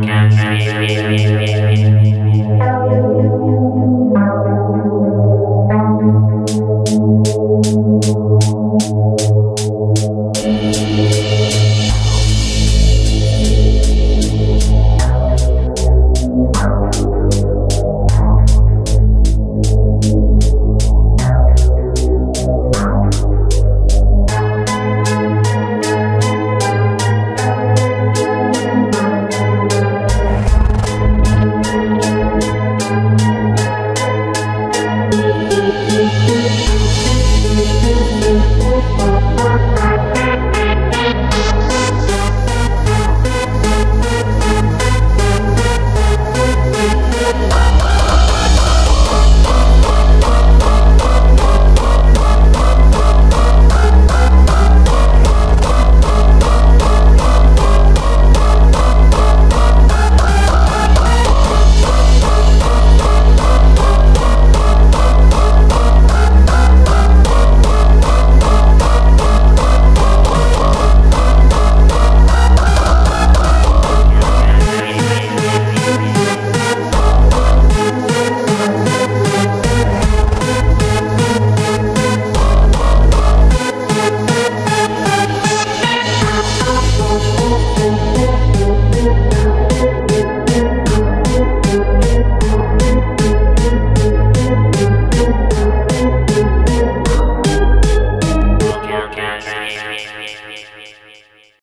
Podcast.